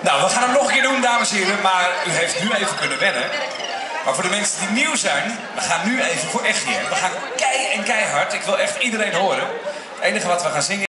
Nou, we gaan hem nog een keer doen, dames en heren. Maar u heeft nu even kunnen wennen. Maar voor de mensen die nieuw zijn, we gaan nu even voor echt. We gaan kei en keihard. Ik wil echt iedereen horen. Het enige wat we gaan zingen